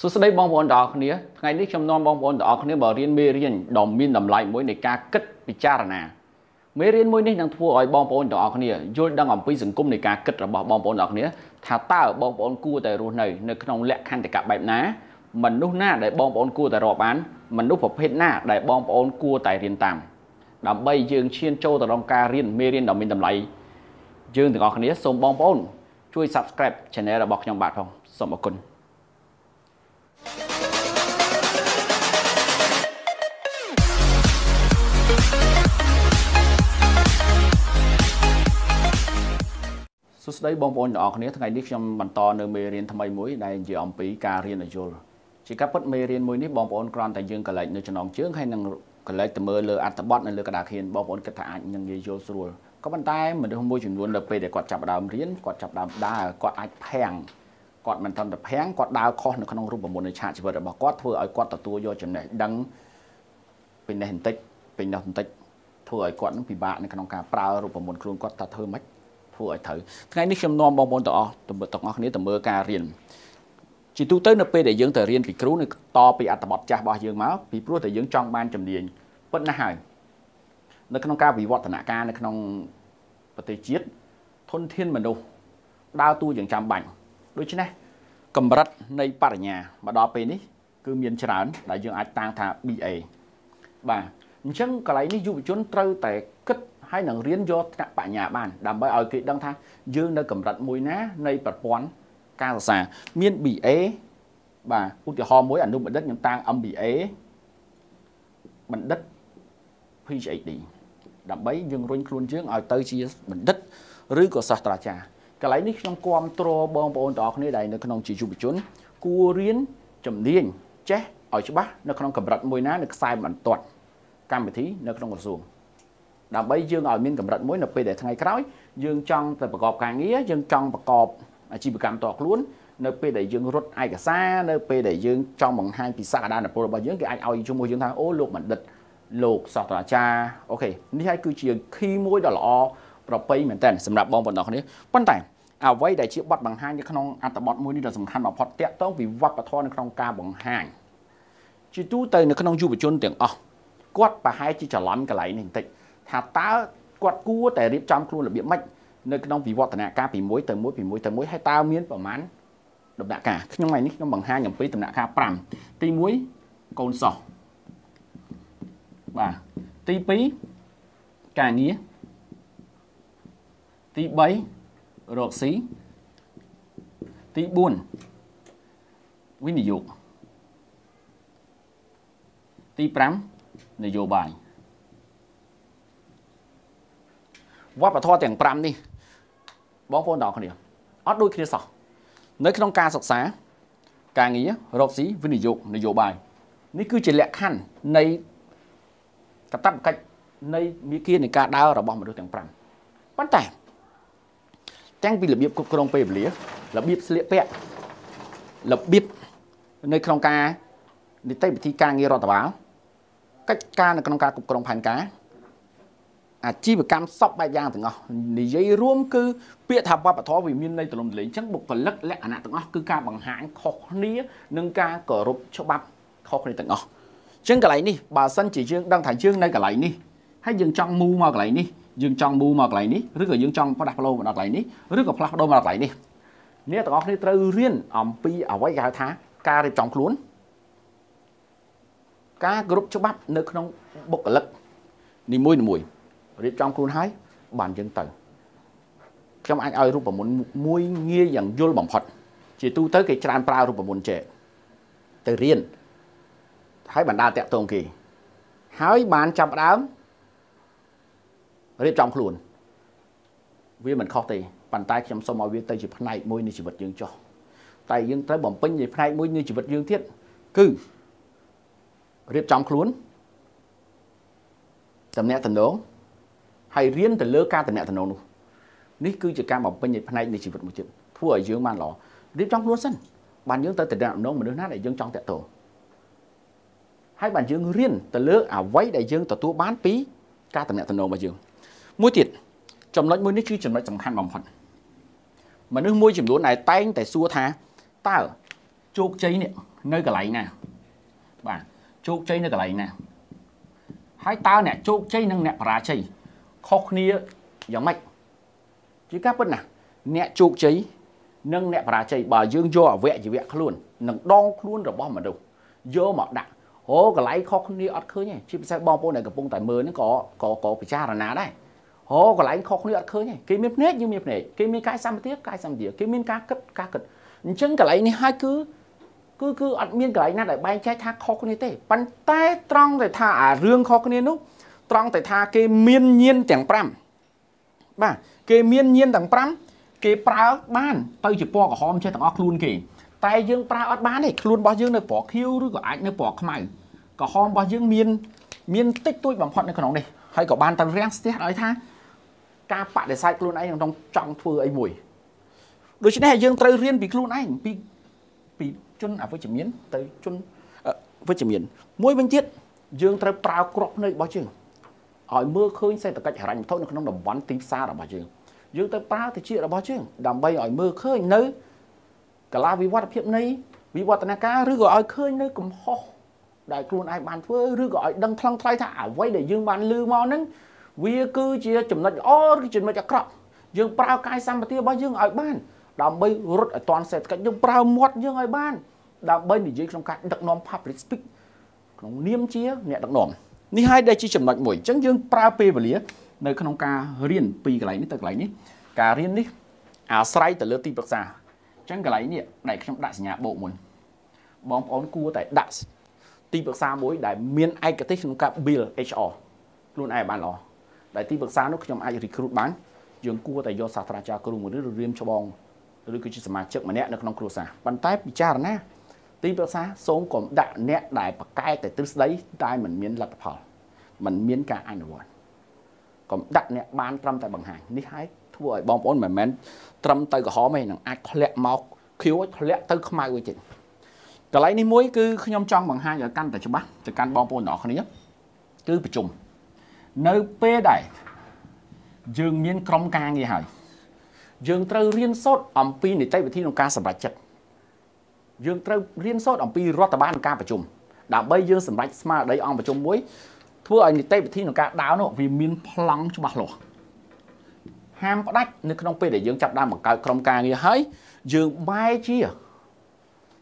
សួស្តីបងប្អូនទាំងអស់គ្នាថ្ងៃនេះខ្ញុំនាំបងប្អូនទាំងអស់គ្នាមករៀនមេរៀនដ៏មានតម្លៃមួយនៃការគិតពិចារណាមេរៀនមួយនេះនឹងធ្វើឲ្យបងប្អូនទាំងអស់គ្នាយល់ដឹងអំពីសង្គមនៃការគិតរបស់បងប្អូនទាំងអស់គ្នាថាតើបងប្អូនគួរតែរស់នៅនៅក្នុងលក្ខន្តិកៈបែបណាមនុស្សណាដែលបងប្អូនគួរតែរាប់អានមនុស្សប្រភេទណាដែលបងប្អូនគួរតែរៀនតាមដើម្បីយើងឈានចូលទៅក្នុងការរៀនមេរៀនដ៏មានតម្លៃយើងទាំងអស់គ្នាសូមបងប្អូនជួយ Subscribe Channel របស់ខ្ញុំបាទផងសូមអរគុណ សួស្តីបងប្អូនទាំងអស់គ្នាថ្ងៃនេះខ្ញុំបន្តនៅមេរៀនថ្មីមួយដែលនិយាយអំពីការរៀនឲ្យយល់ជាការពិតមេរៀនមួយនេះបងប្អូនគ្រាន់តែយើងកលែកនៅចំណងជើងហើយនឹងកលែកទៅមើលលើអត្ថបទនៅលើក្តារខៀនបងប្អូនគិតថាអាចនឹងនិយាយយល់ស្រួលក៏ប៉ុន្តែមនុស្សមួយចំនួននៅពេលដែលគាត់ចាប់ដើមរៀនគាត់ចាប់ដើមដើរគាត់អាចភាំងគាត់មិនត្រឹមតែភាំងគាត់ដើរខុសនៅក្នុងរូបមន្តនៃឆាកជីវិតរបស់គាត់ធ្វើឲ្យគាត់ទទួលយកចំណេះដឹងពីនេះបន្តិចពីនោះបន្តិចធ្វើឲ្យគាត់នឹងពិបាកនៅក្នុងការប្រើរូបមន្តខ្លួនគាត់ថាធ្វើម៉េច ធ្វើឲ្យត្រូវថ្ងៃនេះខ្ញុំនាំបងប្អូនទាំងអស់ទាំងអស់គ្នាទៅមើលការរៀនជាទូទៅនៅពេលដែលយើងទៅរៀនពីគ្រូនៅតពីអត្ថបទចាស់របស់យើងមកពីព្រោះតែយើងចង់បានជំនាញប៉ុណ្ណាហើយនៅក្នុងការវិវត្តនការនៅក្នុងប្រទេសជាតិធនធានមនុស្សដើរតួយ៉ាងចាំបាច់ដូច្នេះកម្រិតនៃបរិញ្ញាមកដល់ពេលនេះគឺមានច្រើនដែលយើងអាចតាំងថា BA បាទអញ្ចឹងកន្លែងនេះយុវជនត្រូវតែគិត ហើយនឹងរៀនយកថ្នាក់បញ្ញាបានដើម្បីឲ្យគេដឹងថាយើងនៅកម្រិតមួយណានៃប្រព័ន្ធការសិក្សាមាន BA បាទឧទាហរណ៍មួយអនុបណ្ឌិតខ្ញុំតាំង MBA បណ្ឌិត PhD ដើម្បីយើងរុញខ្លួនយើងឲ្យទៅជាបណ្ឌិតឬក៏សាស្ត្រាចារ្យកន្លែងនេះខ្ញុំគាំទ្របងប្អូនទាំងអស់គ្នាដែលនៅក្នុងជាយុវជន គួររៀនជំនាញចេះឲ្យច្បាស់នៅក្នុងកម្រិតមួយណានៅខ្សែបន្ទាត់កម្មវិធីនៅក្នុងក្រសួង ដើម្បីយើងឲ្យមានកម្រិតមួយនៅពេលដែលថ្ងៃក្រោយយើងចង់ទៅប្រកបការងារយើងចង់ប្រកបអាជីវកម្មតខ្លួននៅពេលដែលយើងរត់ឯកសារនៅពេលដែលយើងចង់បង្ហាញពីសក្តានុពលរបស់យើងគេអាចឲ្យជាមួយយើងថាអូលោកបណ្ឌិតលោកសាស្ត្រាចារ្យអូខេនេះហើយគឺជា key មួយដ៏ល្អប្រពៃមែនតើសម្រាប់បងប្អូនទាំងគ្នាប៉ុន្តែអ្វីដែលជាបទបង្ហាញនៅក្នុងអត្ថបទមួយនេះដ៏សំខាន់បំផុតតាក់ទងពីវប្បធម៌នៅក្នុងការបង្ហាញជាទូទៅនៅក្នុងយុវជនទាំងអស់គាត់ប្រហែលជាច្រឡំកន្លែងនេះបន្តិច ថាតើគាត់គួរតែរៀបចំខ្លួនរបៀបម៉េចនៅក្នុងវិវឌ្ឍនការពី1ទៅ1ពី1ទៅ1ហើយតើមានប្រមាណដំណាក់កាលខ្ញុំថ្ងៃនេះខ្ញុំបង្ហាញអំពីដំណាក់កាល5ទី1កូនសោះបាទទី2ការងារទី3រកស៊ីទី4វិនិយោគទី5នយោបាយ វប្បធម៌ទាំង5នេះបងប្អូនទាំងគ្នាអត់ដូចគ្នាសោះនៅក្នុងការសិក្សាការងាររកស៊ីវិនិយោគនយោបាយនេះគឺជាលក្ខខណ្ឌនៃកតបកិច្ចនៃមាគ៌ានៃការដើររបស់មនុស្សទាំង5ប៉ុន្តែទាំងពីរបៀបគ្រប់គ្រងពេលវេលារបៀបស្លៀកពាក់របៀបនៅក្នុងការនីតិវិធីការងាររដ្ឋបាលកិច្ចការនៅក្នុងការគ្រប់គ្រងផែនការ អាជីវកម្មសពបែបយ៉ាងទាំងអស់និយាយរួមគឺពាក្យថាវប្បធម៌វាមានន័យទលំទលែងអញ្ចឹងបុគ្គលិកលក្ខណៈទាំងអស់គឺការបង្ហាញខុសគ្នានិងការគោរពច្បាប់ខុសគ្នាទាំងអស់អញ្ចឹងកន្លែងនេះបើសិនជាយើងដឹងថាយើងនៅកន្លែងនេះហើយយើងចង់មូមកកន្លែងនេះយើងចង់មូមកកន្លែងនេះឬក៏យើងចង់ផ្លាស់ប្ដូរមកដល់កន្លែងនេះឬក៏ផ្លាស់ប្ដូរមកដល់កន្លែងនេះអ្នកទាំងអស់គ្នាត្រូវរៀនអំពីអ្វីគេហៅថាការរៀបចំខ្លួនការគ្រប់ច្បាប់នៅក្នុងបុគ្គលិកនីមួយៗ រៀបចំខ្លួនហើយបានយើងទៅខ្ញុំអាចឲ្យរូបមន្តមួយងាយយ៉ាងយល់បំផុតជាទូទៅគេច្រើនប្រើរូបមន្តចេះទៅរៀនហើយបណ្ដាតាក់ទងគេហើយបានចាប់ដើមរៀបចំខ្លួន វាមិនខុសទេប៉ុន្តែខ្ញុំសូមឲ្យវាទៅជាផ្នែកមួយនៃជីវិតយើងចុះតែយើងត្រូវបំពេញជាផ្នែកមួយនៃជីវិតយើងទៀតគឺរៀបចំខ្លួនតំណាក់តំណង ហើយរៀនទៅលើការតំណាក់តំណងនោះនេះគឺជាការបំពេញនៃផ្នែកនៃជីវិតមួយទៀតធ្វើឲ្យយើងបានល្អរៀបចំខ្លួនសិនបានយើងទៅតំណាក់តំណងមនុស្សណាដែលយើងចង់តាក់ទងហើយបានយើងរៀនទៅលើអ្វីដែលយើងទទួលបានពីការតំណាក់តំណងរបស់យើងមួយទៀតចំណុចមួយនេះគឺចំណុចសំខាន់បំផុតមនុស្សមួយចំនួនដែលតែងតែសួរថាតើជោគជ័យនេះនៅកន្លែងណាបាទជោគជ័យនៅកន្លែងណាហើយតើអ្នកជោគជ័យនិងអ្នកបរាជ័យ ខុសគ្នាយ៉ាងម៉េចជាការពិតណាស់អ្នកជោគជ័យនិងអ្នកបរាជ័យបើយើងយកអវយវៈខ្លួននិងដងខ្លួនរបស់មនុស្សយកមកដាក់អូកន្លែងខុសគ្នាអត់ឃើញទេជាពិសេសបងប្អូនដែលកំពុងតែមើលហ្នឹងក៏ក៏ក៏ពិចារណាដែរអូកន្លែងខុសគ្នាអត់ឃើញទេគេមានភ្នែកយើងមានភ្នែកគេមានកាយសម្បទាកាយសម្បទាគេមានការគិតការគិតអញ្ចឹងកន្លែងនេះហើយគឺគឺគឺអត់មានកន្លែងណាដែលបែងចែកថាខុសគ្នាទេប៉ុន្តែត្រង់តែថាអារឿងខុសគ្នានោះ ត្រង់តែថាគេមានញៀនទាំង5បាទគេមានញៀនទាំង5គេប្រើបានទៅជាពណ៌ក្រហមចេះទាំងអស់ខ្លួនគេតែយើងប្រើអត់បានទេខ្លួនរបស់យើងនៅពណ៌ខៀវឬក៏អាចនៅពណ៌ខ្មៅក្រហមរបស់យើងមានមានតិចតួចបំផុតនៅក្នុងនេះហើយក៏បានទៅរាំងស្ទះឲ្យថាការបដិសេធខ្លួនឯងក្នុងចង់ធ្វើអីមួយដូច្នេះយើងត្រូវរៀនពីខ្លួនឯងពីពីជនអវិជ្ជមានទៅជនវិជ្ជមានមួយវិញទៀតយើងត្រូវប្រើក្របភ្នែករបស់យើង ឲ្យមើលឃើញសេដ្ឋកិច្ចហិរញ្ញវត្ថុនៅក្នុងតំបន់ទីផ្សាររបស់យើងយើងទៅប្រើតិចរបស់យើងដើម្បីឲ្យមើលឃើញនៅកលាវិវត្តភាពនៃវិវឌ្ឍនាការឬក៏ឲ្យឃើញនៅកំហុសដែលខ្លួនឯងបានធ្វើឬក៏ឲ្យដឹងថ្លឹងថ្លែងថាអ្វីដែលយើងបានលឺមកហ្នឹងវាគឺជាចំណុចល្អឬចំណុចអាក្រក់យើងប្រើកាយសម្បទារបស់យើងឲ្យបានដើម្បីរត់ឲ្យតាន់សេដ្ឋកិច្ចយើងប្រើមាត់យើងឲ្យបានដើម្បីនិយាយក្នុងការដឹកនាំ public speak ក្នុងនាមជាអ្នកដឹកនាំ នេះហើយដែលជាចំណុចមួយអញ្ចឹងយើងប្រើពេលវេលានៅក្នុងការរៀនពីកន្លែងនេះទៅកន្លែងនេះការរៀននេះអាស្រ័យទៅលើទីប្រឹក្សាអញ្ចឹងកន្លែងនេះដែលខ្ញុំដាក់សញ្ញាបូកមុនបងប្អូនគួរតែដាក់ទីប្រឹក្សាមួយដែលមានឯកទេសក្នុងការ build HR ខ្លួនឯងបានល្អដែលទីប្រឹក្សានោះខ្ញុំអាច recruit បានយើងគួរតែយកសាស្ត្រាចារ្យគ្រូមួយឬរៀនច្បងឬគឺជាសមាជិកម្នាក់នៅក្នុងគ្រួសារប៉ុន្តែពិចារណា ទីប្រឹក្សាសូមកុំដាក់អ្នកដែលប្រកែកតែទ្រឹស្ដីតែមិនមានលទ្ធផលมันមានការអនុវត្តកុំដាក់អ្នកបានត្រឹមតែបង្ហាញនេះហើយធ្វើឲ្យបងប្អូនមិនមែនត្រឹមទៅក្រហមទេនឹងអាចធ្លាក់មកខៀវធ្លាក់ទៅខ្មៅវិញទៀតកន្លែងនេះមួយគឺខ្ញុំចង់បង្ហាញឲ្យកាន់តែច្បាស់ទៅកាន់បងប្អូនទាំងអស់គ្នាគឺប្រជុំនៅពេលដែលយើងមានក្រុមការងារហើយយើងត្រូវរៀនសូត្រអំពីនីតិវិធីក្នុងការសម្រេចចិត្ត យើងត្រូវរៀនសូត្រអំពីរដ្ឋបាលនៃការប្រជុំដើម្បីយើងសម្រេចស្មារតីអង្គប្រជុំមួយធ្វើឲ្យនីតិវិធីក្នុងការដើរនោះវាមានប្លង់ច្បាស់លាស់ហាមផ្ដាច់នៅក្នុងពេលដែលយើងចាប់ដើមបង្កើតក្រុមការងារហើយយើងបែរជា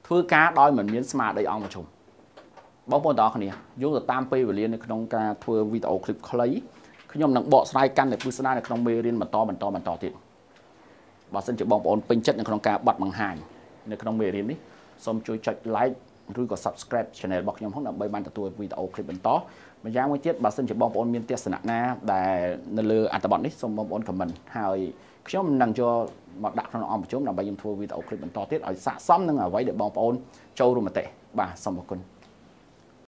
ធ្វើការដោយមិនមានស្មារតីអង្គប្រជុំបងប្អូនទាំងអស់គ្នាយោងទៅតាមពេលវេលានៅក្នុងការធ្វើវីដេអូឃ្លីបខ្លីខ្ញុំនឹងបកស្រាយកាន់តែពិស្ដារនៅក្នុងមេរៀនបន្តបន្តបន្តទៀតបើសិនជាបងប្អូនពេញចិត្តនៅក្នុងការបាត់បង្ហាញនៅក្នុងមេរៀននេះ សូមជួយចុច like ឬក៏ subscribe channel របស់ខ្ញុំផងដើម្បីបានទទួលវីដេអូឃ្លីបបន្តម្យ៉ាងមួយទៀតបើសិនជាបងប្អូនមានទស្សនៈណាដែលនៅលើអត្ថបទនេះសូមបងប្អូន comment ហើយខ្ញុំនឹងយកមកដាក់ក្នុងអង្គប្រជុំដើម្បីខ្ញុំធ្វើវីដេអូឃ្លីបបន្តទៀតឲ្យស័ក្តិសមនឹងអ្វីដែលបងប្អូនចូលរួមមតិបាទសូមអរគុណ